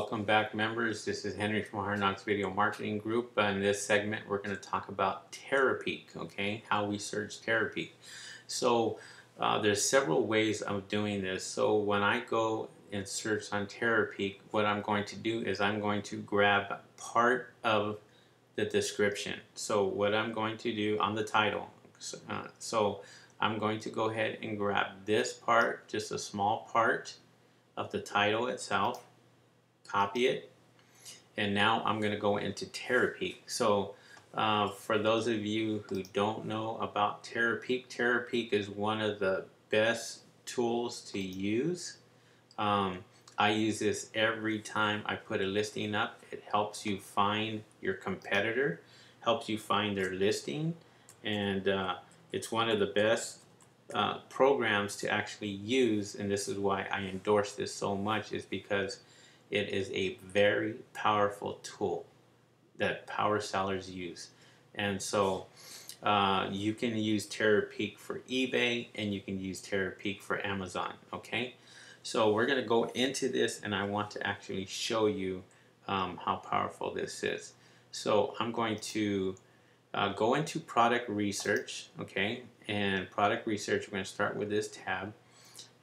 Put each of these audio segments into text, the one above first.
Welcome back members. This is Henry from Hard Knocks Video Marketing Group. In this segment we're going to talk about Terapeak, okay? How we search Terapeak. So uh, there's several ways of doing this. So when I go and search on Terapeak, what I'm going to do is I'm going to grab part of the description. So what I'm going to do on the title, uh, so I'm going to go ahead and grab this part, just a small part of the title itself, copy it, and now I'm going to go into Terapeak. So uh, for those of you who don't know about Terapeak, Terapeak is one of the best tools to use. Um, I use this every time I put a listing up. It helps you find your competitor, helps you find their listing, and uh, it's one of the best uh, programs to actually use, and this is why I endorse this so much, is because it is a very powerful tool that power sellers use. And so uh, you can use Terapeak for eBay and you can use Terapeak for Amazon, okay? So we're going to go into this and I want to actually show you um, how powerful this is. So I'm going to uh, go into product research, okay? And product research, we're going to start with this tab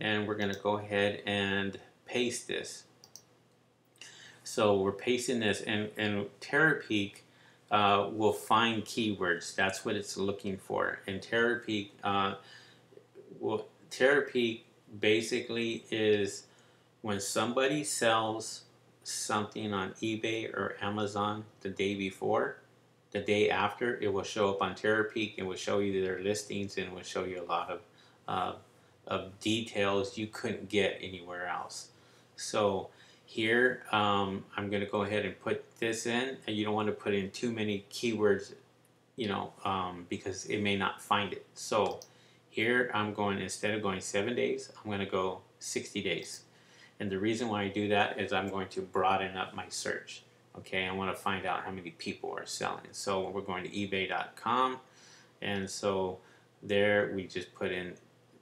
and we're going to go ahead and paste this. So we're pasting this and, and Terapeak uh, will find keywords. That's what it's looking for. And Terapeak, uh, well, Terapeak basically is when somebody sells something on eBay or Amazon the day before, the day after, it will show up on Terapeak and will show you their listings and will show you a lot of, uh, of details you couldn't get anywhere else. So here, um, I'm going to go ahead and put this in, and you don't want to put in too many keywords, you know, um, because it may not find it. So here I'm going, instead of going seven days, I'm going to go 60 days. And the reason why I do that is I'm going to broaden up my search. Okay, I want to find out how many people are selling. So we're going to ebay.com. And so there we just put in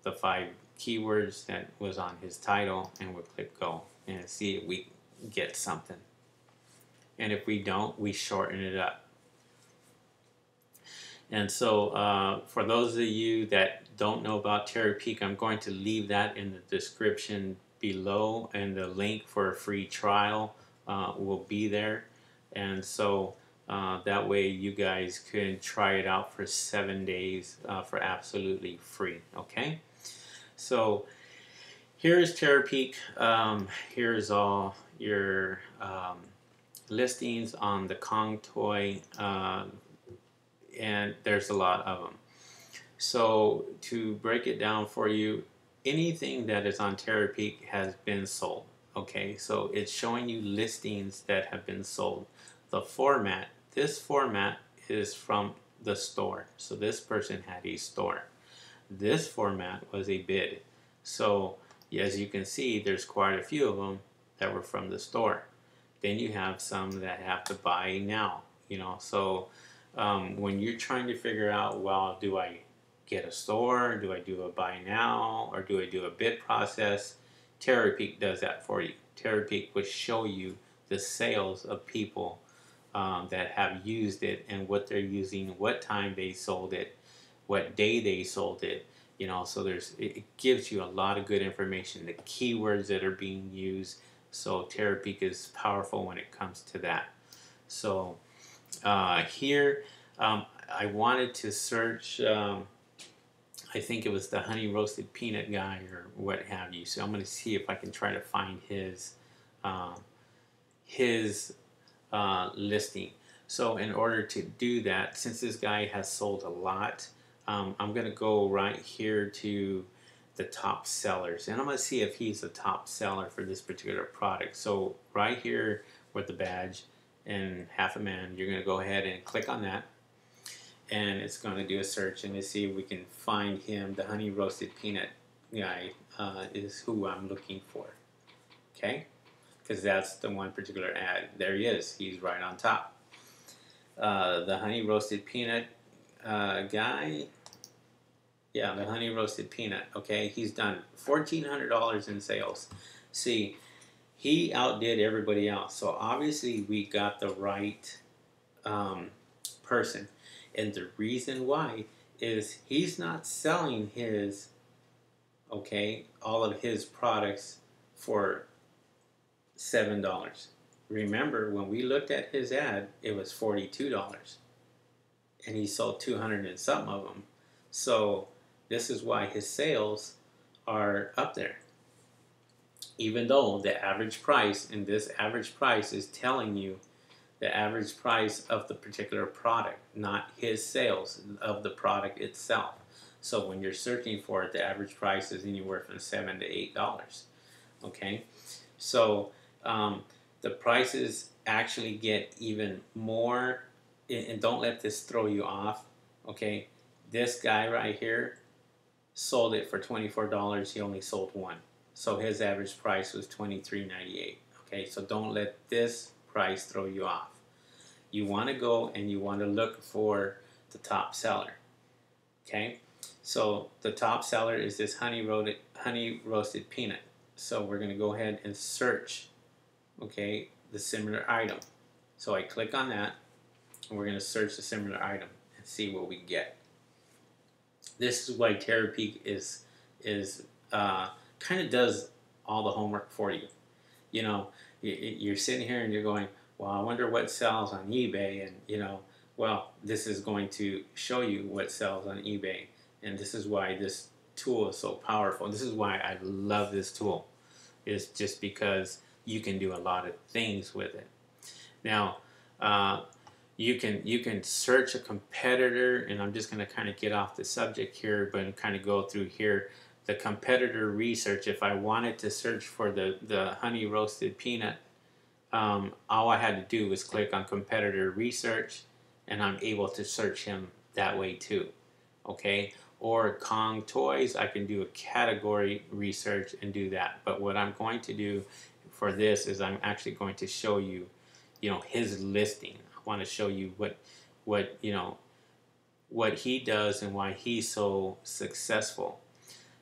the five keywords that was on his title and we'll click go and see if we get something. And if we don't, we shorten it up. And so uh, for those of you that don't know about Terapeak, I'm going to leave that in the description below and the link for a free trial uh, will be there. And so uh, that way you guys can try it out for seven days uh, for absolutely free, okay? So here is Terapeak. Um, here's all your um, listings on the Kong toy, uh, and there's a lot of them. So to break it down for you, anything that is on Terapeak has been sold. Okay, so it's showing you listings that have been sold. The format, this format is from the store. So this person had a store. This format was a bid. So as you can see, there's quite a few of them that were from the store. Then you have some that have to buy now, you know. So um, when you're trying to figure out, well, do I get a store? Do I do a buy now? Or do I do a bid process? Terapeak does that for you. Terapeak will show you the sales of people um, that have used it and what they're using, what time they sold it, what day they sold it, you know so there's it gives you a lot of good information the keywords that are being used. So Terapeak is powerful when it comes to that. So uh, here um, I wanted to search um, I think it was the honey roasted peanut guy or what have you. So I'm going to see if I can try to find his um, his uh, listing. So in order to do that since this guy has sold a lot um, I'm going to go right here to the top sellers and I'm going to see if he's a top seller for this particular product. So right here with the badge and half a man, you're going to go ahead and click on that and it's going to do a search and see if we can find him. The honey roasted peanut guy uh, is who I'm looking for. Okay? Because that's the one particular ad. There he is. He's right on top. Uh, the honey roasted peanut uh, guy, yeah, the honey roasted peanut. Okay, he's done fourteen hundred dollars in sales. See, he outdid everybody else. So obviously we got the right um, person. And the reason why is he's not selling his, okay, all of his products for $7. Remember, when we looked at his ad, it was $42. And he sold 200 and some of them. So this is why his sales are up there. Even though the average price, and this average price is telling you the average price of the particular product, not his sales of the product itself. So when you're searching for it, the average price is anywhere from seven to eight dollars. Okay, so um, the prices actually get even more, and don't let this throw you off. Okay, this guy right here sold it for $24. He only sold one. So his average price was $23.98. Okay, so don't let this price throw you off. You want to go and you want to look for the top seller. Okay, so the top seller is this honey roasted, honey roasted peanut. So we're going to go ahead and search, okay, the similar item. So I click on that and we're going to search the similar item and see what we get this is why Terapeak is is uh, kind of does all the homework for you. You know, you're sitting here and you're going, well, I wonder what sells on eBay, and you know, well, this is going to show you what sells on eBay, and this is why this tool is so powerful. This is why I love this tool, is just because you can do a lot of things with it. Now, uh, you can you can search a competitor and I'm just going to kind of get off the subject here but kind of go through here. The competitor research if I wanted to search for the the honey roasted peanut um, all I had to do was click on competitor research and I'm able to search him that way too okay? Or Kong toys I can do a category research and do that. But what I'm going to do for this is I'm actually going to show you you know his listing want to show you what what you know what he does and why he's so successful.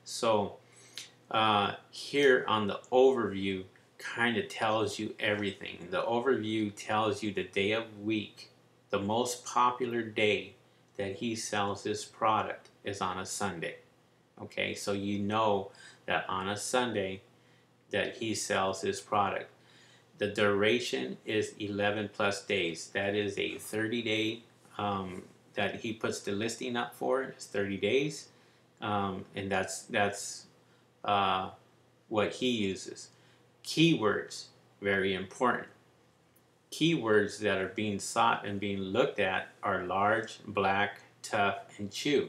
So uh, here on the overview kind of tells you everything. The overview tells you the day of week, the most popular day that he sells his product is on a Sunday. Okay, so you know that on a Sunday that he sells his product. The duration is 11 plus days. That is a 30 day um, that he puts the listing up for. It's 30 days, um, and that's that's uh, what he uses. Keywords very important. Keywords that are being sought and being looked at are large, black, tough, and chew.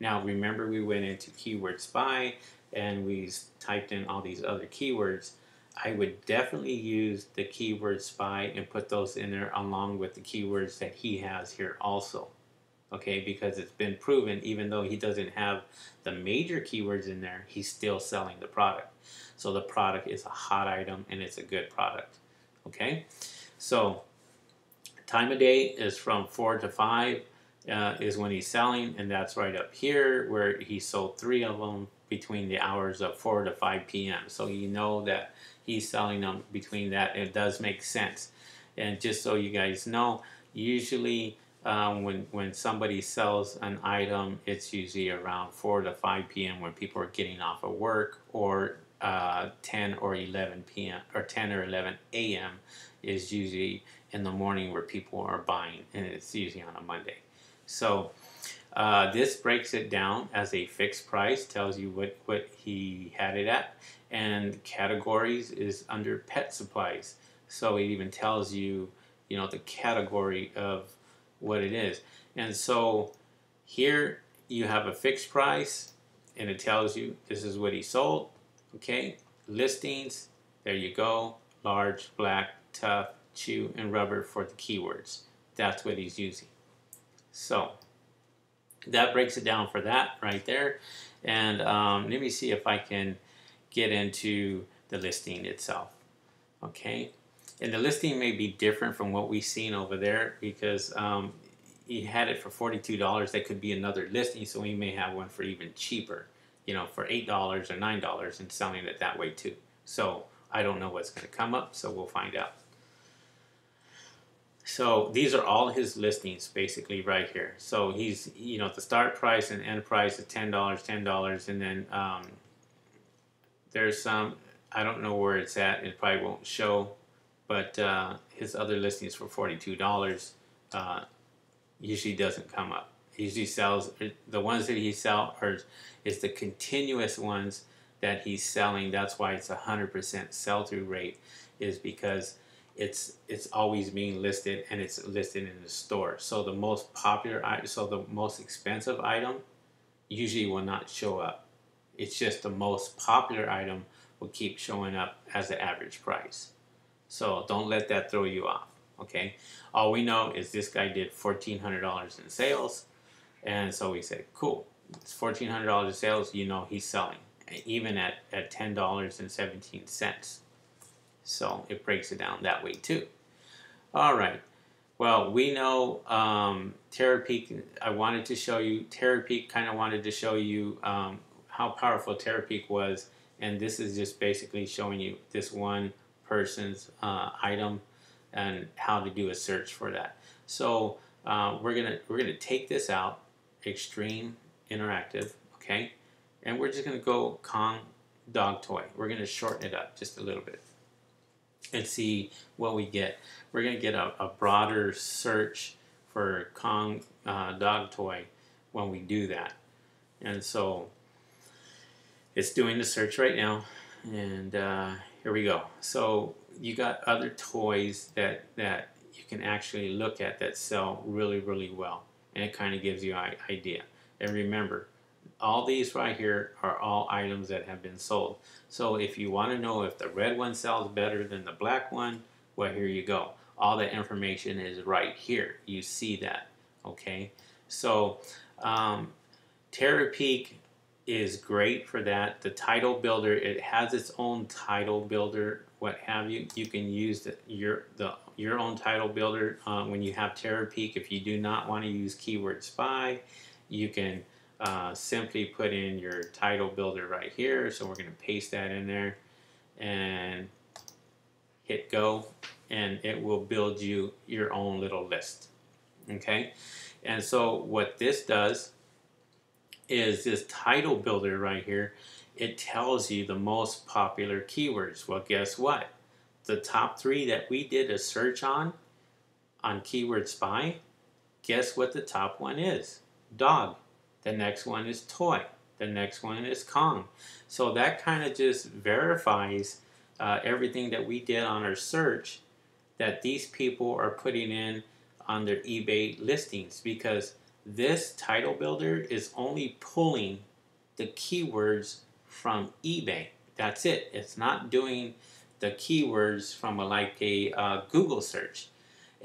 Now remember we went into keyword spy and we typed in all these other keywords I would definitely use the keyword spy and put those in there along with the keywords that he has here also. Okay, because it's been proven even though he doesn't have the major keywords in there, he's still selling the product. So the product is a hot item and it's a good product. Okay, so time of day is from 4 to 5 uh, is when he's selling, and that's right up here where he sold three of them between the hours of 4 to 5 p.m. So you know that he's selling them between that. It does make sense. And just so you guys know, usually um, when when somebody sells an item, it's usually around 4 to 5 p.m. when people are getting off of work, or uh, 10 or 11 p.m. or 10 or 11 a.m. is usually in the morning where people are buying, and it's usually on a Monday. So uh, this breaks it down as a fixed price, tells you what, what he had it at, and categories is under pet supplies. So it even tells you, you know, the category of what it is. And so here you have a fixed price and it tells you this is what he sold. Okay, listings, there you go. Large, black, tough, chew, and rubber for the keywords. That's what he's using. So that breaks it down for that right there. And um, let me see if I can get into the listing itself. Okay, and the listing may be different from what we've seen over there because um, he had it for $42. That could be another listing, so we may have one for even cheaper, you know, for $8 or $9 and selling it that way too. So I don't know what's going to come up, so we'll find out. So these are all his listings basically right here. So he's, you know, the start price and end price is $10, $10, and then um, there's some, I don't know where it's at, it probably won't show, but uh, his other listings for $42 uh, usually doesn't come up. He usually sells, the ones that he sells are is the continuous ones that he's selling. That's why it's a 100% sell-through rate is because it's it's always being listed and it's listed in the store. So the most popular item, so the most expensive item usually will not show up. It's just the most popular item will keep showing up as the average price. So don't let that throw you off. Okay. All we know is this guy did $1,400 in sales. And so we said, cool, it's $1,400 in sales. You know he's selling even at, at $10.17. So it breaks it down that way too. All right. Well, we know um, Terapeak, I wanted to show you, Terapeak kind of wanted to show you um, how powerful Terapeak was. And this is just basically showing you this one person's uh, item and how to do a search for that. So uh, we're gonna we're gonna take this out, extreme interactive, okay, and we're just gonna go Kong dog toy. We're gonna shorten it up just a little bit and see what we get. We're going to get a, a, broader search for Kong uh, dog toy when we do that. And so it's doing the search right now. And uh, here we go. So you got other toys that, that you can actually look at that sell really, really well. And it kind of gives you an idea. And remember, all these right here are all items that have been sold. So if you want to know if the red one sells better than the black one, well, here you go. All the information is right here. You see that, okay? So um, Terapeak is great for that. The title builder, it has its own title builder, what have you. You can use the, your the your own title builder uh, when you have Terapeak. If you do not want to use Keyword Spy, you can uh, simply put in your title builder right here. So we're going to paste that in there and hit go and it will build you your own little list. Okay. And so what this does is this title builder right here, it tells you the most popular keywords. Well, guess what? The top three that we did a search on, on Keyword Spy, guess what the top one is? Dog. The next one is toy. The next one is Kong. So that kind of just verifies uh, everything that we did on our search that these people are putting in on their eBay listings because this title builder is only pulling the keywords from eBay. That's it. It's not doing the keywords from a, like a uh, Google search.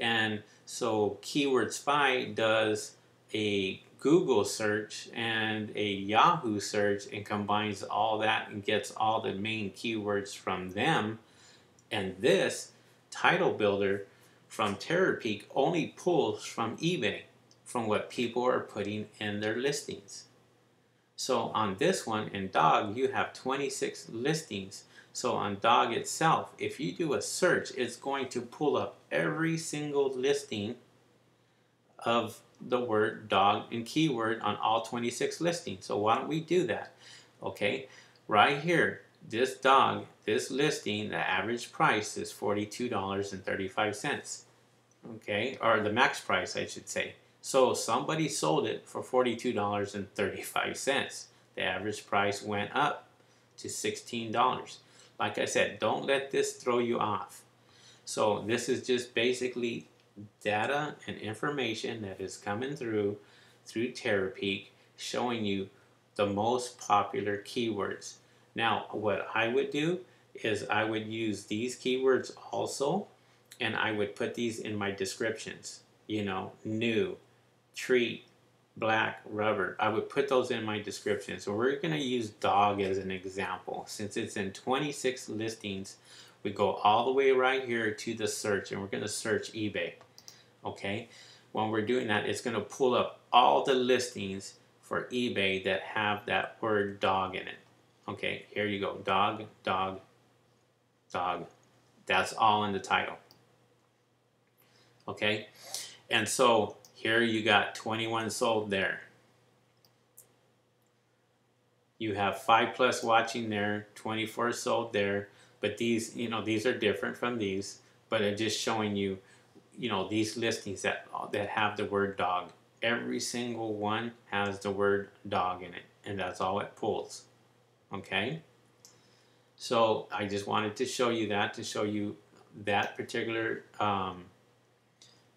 And so Keyword Spy does a Google search and a Yahoo search and combines all that and gets all the main keywords from them. And this title builder from Terapeak only pulls from eBay, from what people are putting in their listings. So on this one, in Dog, you have 26 listings. So on Dog itself, if you do a search, it's going to pull up every single listing of the word dog and keyword on all 26 listings. So why don't we do that? Okay, right here, this dog, this listing, the average price is $42.35. Okay, or the max price, I should say. So somebody sold it for $42.35. The average price went up to $16. Like I said, don't let this throw you off. So this is just basically data and information that is coming through through Terapeak showing you the most popular keywords. Now, what I would do is I would use these keywords also, and I would put these in my descriptions. You know, new, treat, black, rubber. I would put those in my description. So we're going to use dog as an example. Since it's in 26 listings, we go all the way right here to the search, and we're going to search eBay okay? When we're doing that, it's going to pull up all the listings for eBay that have that word dog in it. Okay, here you go, dog, dog, dog. That's all in the title. Okay, and so here you got 21 sold there. You have five plus watching there, 24 sold there, but these, you know, these are different from these, but it's just showing you, you know, these listings that that have the word dog. Every single one has the word dog in it, and that's all it pulls. Okay. So I just wanted to show you that to show you that particular um,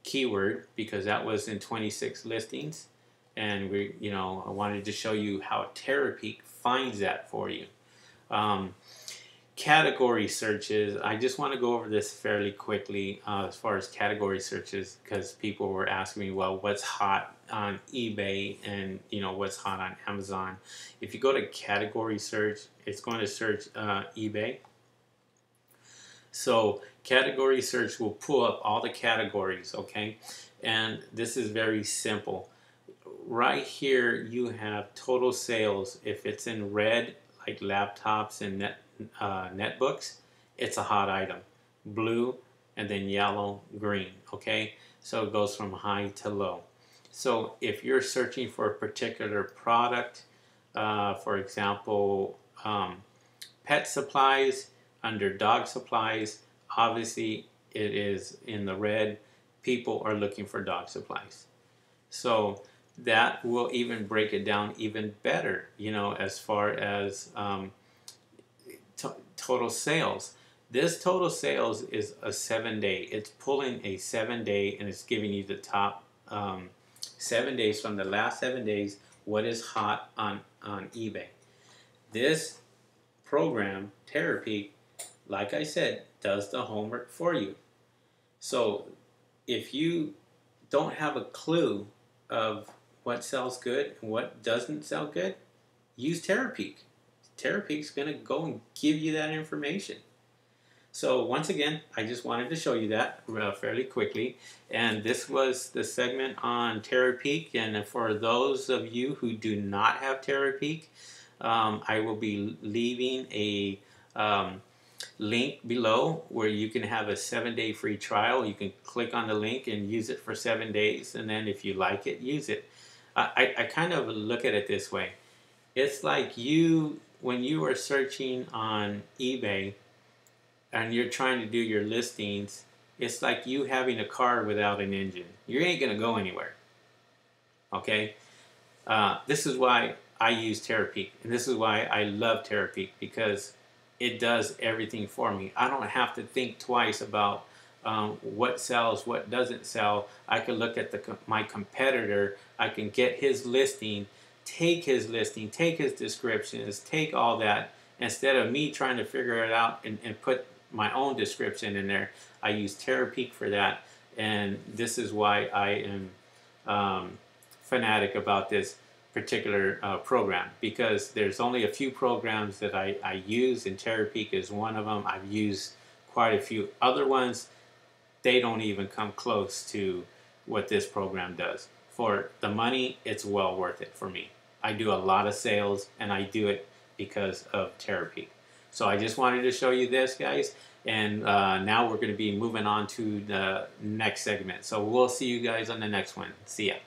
keyword because that was in 26 listings and we you know I wanted to show you how Terapeak finds that for you um, category searches I just want to go over this fairly quickly uh, as far as category searches because people were asking me well what's hot on eBay and you know what's hot on Amazon if you go to category search it's going to search uh, eBay so category search will pull up all the categories, okay? And this is very simple. Right here, you have total sales. If it's in red, like laptops and net, uh, netbooks, it's a hot item. Blue, and then yellow, green, okay? So it goes from high to low. So if you're searching for a particular product, uh, for example, um, pet supplies, under dog supplies, obviously it is in the red. People are looking for dog supplies. So that will even break it down even better, you know, as far as um, total sales. This total sales is a seven day. It's pulling a seven day and it's giving you the top um, seven days from the last seven days what is hot on, on eBay. This program, Terapeak, like I said, does the homework for you. So if you don't have a clue of what sells good and what doesn't sell good, use Terapeak. Terapeak's going to go and give you that information. So once again, I just wanted to show you that uh, fairly quickly. And this was the segment on Terapeak. And for those of you who do not have Terapeak, um, I will be leaving a um, link below where you can have a seven day free trial. You can click on the link and use it for seven days, and then if you like it, use it. I, I kind of look at it this way it's like you, when you are searching on eBay and you're trying to do your listings, it's like you having a car without an engine. You ain't to go anywhere. Okay? Uh, this is why I use Terapeak, and this is why I love Terapeak because it does everything for me. I don't have to think twice about um, what sells, what doesn't sell. I can look at the my competitor. I can get his listing, take his listing, take his descriptions, take all that. Instead of me trying to figure it out and, and put my own description in there, I use Terapeak for that. And this is why I am um, fanatic about this particular uh, program because there's only a few programs that I, I use and Terapeak is one of them. I've used quite a few other ones. They don't even come close to what this program does. For the money, it's well worth it for me. I do a lot of sales and I do it because of Terapeak. So I just wanted to show you this guys and uh, now we're going to be moving on to the next segment. So we'll see you guys on the next one. See ya.